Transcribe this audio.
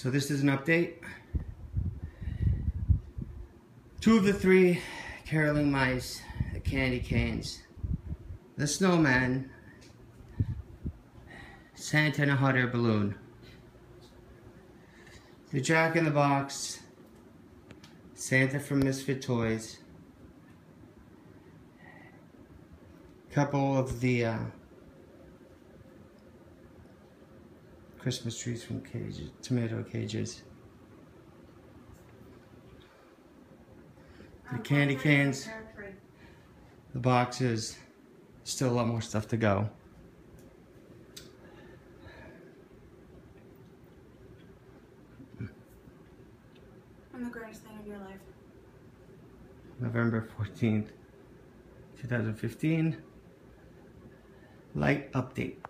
So this is an update. Two of the three caroling mice, the candy canes, the snowman, Santa and a hot air balloon, the Jack in the Box, Santa from Misfit Toys, couple of the uh, Christmas trees from cages, tomato cages. The candy canes, the boxes, still a lot more stuff to go. And the greatest thing of your life. November 14th, 2015. Light update.